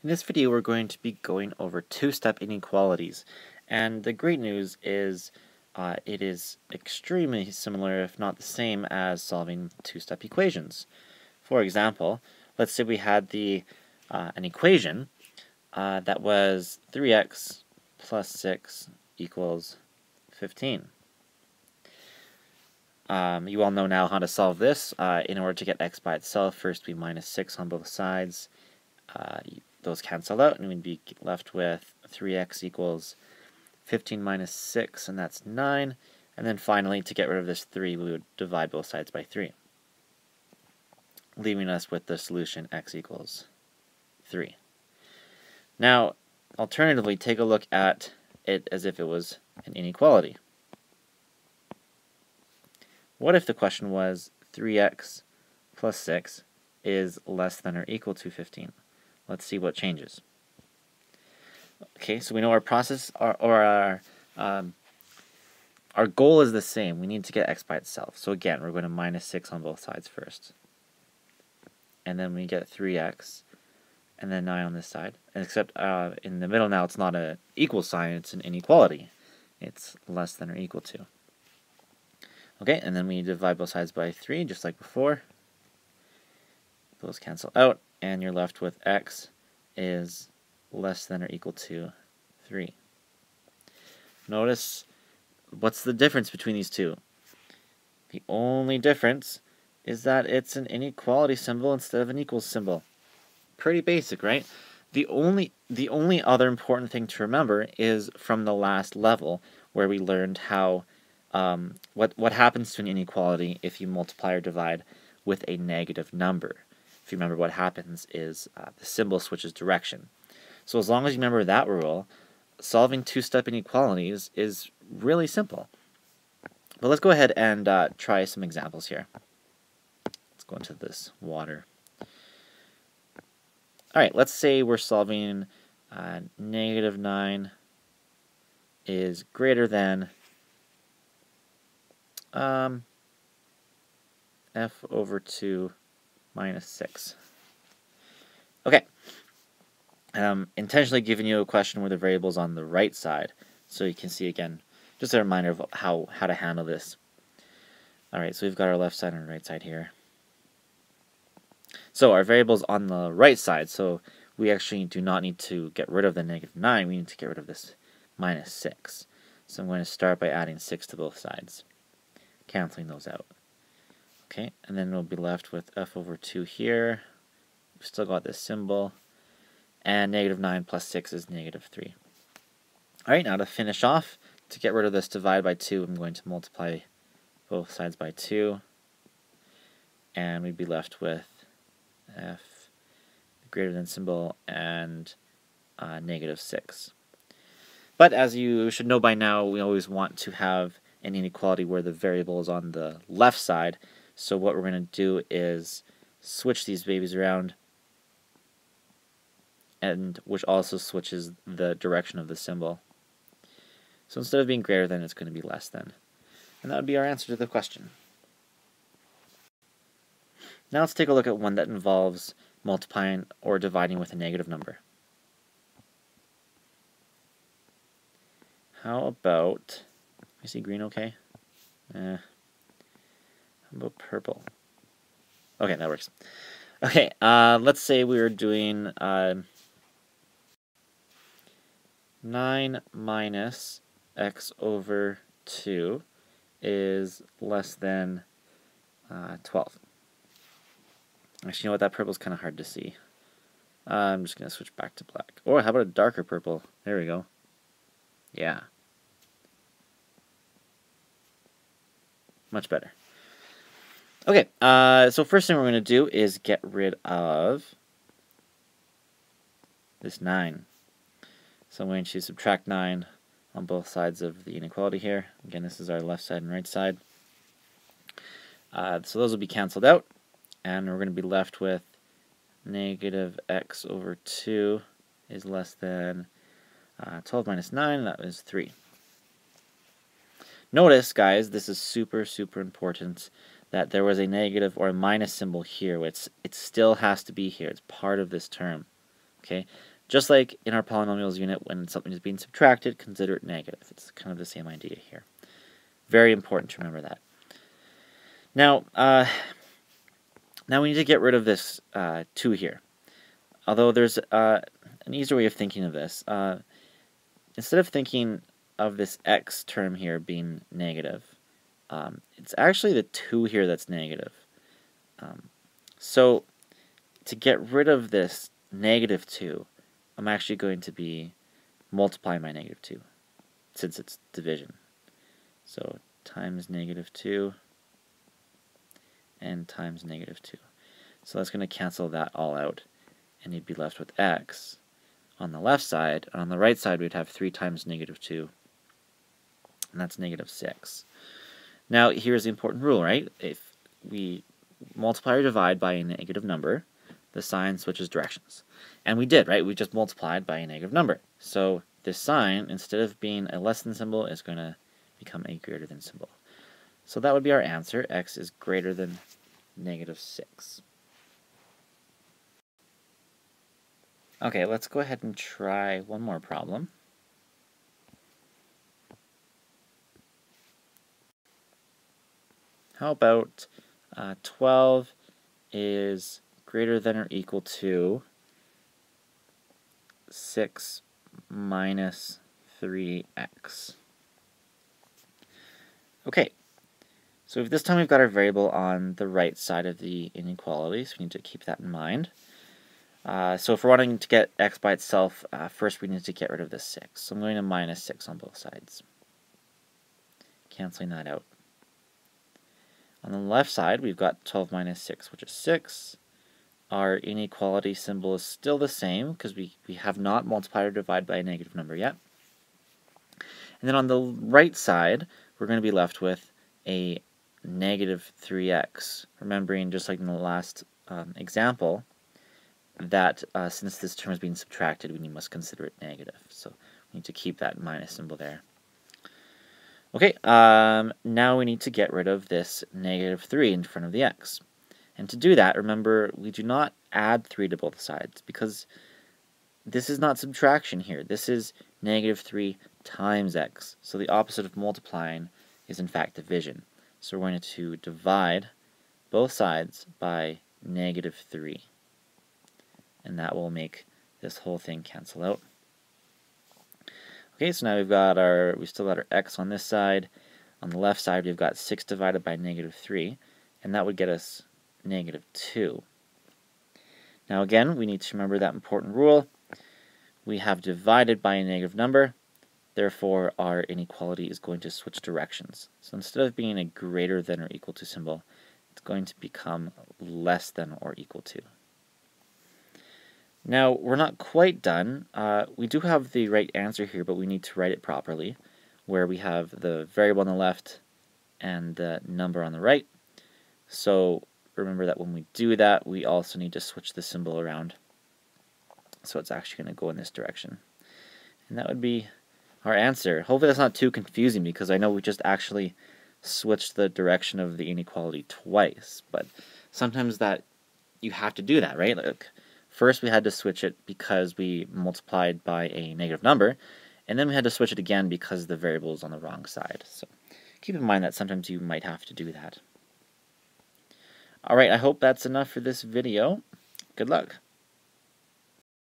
In this video we're going to be going over two-step inequalities and the great news is uh, it is extremely similar if not the same as solving two-step equations. For example, let's say we had the uh, an equation uh, that was 3x plus 6 equals 15. Um, you all know now how to solve this. Uh, in order to get x by itself, first we minus 6 on both sides. Uh, those cancel out and we'd be left with 3x equals 15 minus 6 and that's 9 and then finally to get rid of this 3 we would divide both sides by 3 leaving us with the solution x equals 3. Now alternatively take a look at it as if it was an inequality. What if the question was 3x plus 6 is less than or equal to 15? Let's see what changes. Okay, so we know our process or, or our um, our goal is the same. We need to get x by itself. So again, we're going to minus 6 on both sides first. And then we get 3x and then 9 on this side. Except uh, in the middle now it's not an equal sign, it's an inequality. It's less than or equal to. Okay, and then we divide both sides by 3 just like before. Those cancel out and you're left with x is less than or equal to 3. Notice what's the difference between these two? The only difference is that it's an inequality symbol instead of an equals symbol. Pretty basic, right? The only the only other important thing to remember is from the last level where we learned how um, what what happens to an inequality if you multiply or divide with a negative number if you remember what happens is uh, the symbol switches direction. So as long as you remember that rule, solving two-step inequalities is really simple. But let's go ahead and uh, try some examples here. Let's go into this water. All right, let's say we're solving uh, negative 9 is greater than um, f over 2 minus 6. Okay. Um, intentionally giving you a question where the variable is on the right side, so you can see again, just a reminder of how, how to handle this. Alright, so we've got our left side and right side here. So our variable is on the right side, so we actually do not need to get rid of the negative 9, we need to get rid of this minus 6. So I'm going to start by adding 6 to both sides, canceling those out. Okay, and then we'll be left with f over 2 here. We've still got this symbol. And negative 9 plus 6 is negative 3. Alright, now to finish off, to get rid of this divide by 2, I'm going to multiply both sides by 2. And we'd be left with f greater than symbol and uh, negative 6. But as you should know by now, we always want to have an inequality where the variable is on the left side so what we're going to do is switch these babies around and which also switches the direction of the symbol. So instead of being greater than, it's going to be less than. And that would be our answer to the question. Now let's take a look at one that involves multiplying or dividing with a negative number. How about, I see green okay? Eh, how about purple? Okay, that works. Okay, uh, let's say we are doing uh, 9 minus x over 2 is less than uh, 12. Actually, you know what? That purple is kind of hard to see. Uh, I'm just going to switch back to black. Or how about a darker purple? There we go. Yeah. Much better. Okay, uh, so first thing we're going to do is get rid of this 9. So I'm going to subtract 9 on both sides of the inequality here. Again, this is our left side and right side. Uh, so those will be canceled out, and we're going to be left with negative x over 2 is less than uh, 12 minus 9, that is 3. Notice, guys, this is super, super important that there was a negative or a minus symbol here. It's, it still has to be here. It's part of this term. Okay, just like in our polynomials unit, when something is being subtracted, consider it negative. It's kind of the same idea here. Very important to remember that. Now, uh, now we need to get rid of this uh, 2 here. Although there's uh, an easier way of thinking of this. Uh, instead of thinking of this x term here being negative, um, it's actually the 2 here that's negative. Um, so to get rid of this negative 2, I'm actually going to be multiplying by negative 2 since it's division. So times negative 2 and times negative 2. So that's going to cancel that all out and you'd be left with x on the left side. And on the right side we'd have 3 times negative 2 and that's negative 6. Now here's the important rule, right? If we multiply or divide by a negative number, the sign switches directions. And we did, right? We just multiplied by a negative number. So this sign, instead of being a less than symbol, is going to become a greater than symbol. So that would be our answer. x is greater than negative 6. Okay, let's go ahead and try one more problem. How about uh, 12 is greater than or equal to 6 minus 3x. Okay, so this time we've got our variable on the right side of the inequality, so we need to keep that in mind. Uh, so if we're wanting to get x by itself, uh, first we need to get rid of the 6. So I'm going to minus 6 on both sides. Canceling that out. On the left side, we've got 12 minus 6, which is 6 our inequality symbol is still the same because we, we have not multiplied or divided by a negative number yet. And then on the right side, we're going to be left with a negative 3x. Remembering, just like in the last um, example, that uh, since this term is being subtracted, we must consider it negative. So we need to keep that minus symbol there. Okay, um, now we need to get rid of this negative 3 in front of the x. And to do that, remember, we do not add 3 to both sides because this is not subtraction here. This is negative 3 times x. So the opposite of multiplying is in fact division. So we're going to divide both sides by negative 3. And that will make this whole thing cancel out. Okay, so now we've got our, we still got our x on this side. On the left side, we've got 6 divided by negative 3. And that would get us negative 2. Now again, we need to remember that important rule. We have divided by a negative number, therefore our inequality is going to switch directions. So instead of being a greater than or equal to symbol, it's going to become less than or equal to. Now, we're not quite done. Uh, we do have the right answer here, but we need to write it properly, where we have the variable on the left and the number on the right. So remember that when we do that, we also need to switch the symbol around. So it's actually going to go in this direction. And that would be our answer. Hopefully that's not too confusing because I know we just actually switched the direction of the inequality twice. But sometimes that you have to do that, right? Like first we had to switch it because we multiplied by a negative number, and then we had to switch it again because the variable is on the wrong side. So keep in mind that sometimes you might have to do that. Alright, I hope that's enough for this video. Good luck.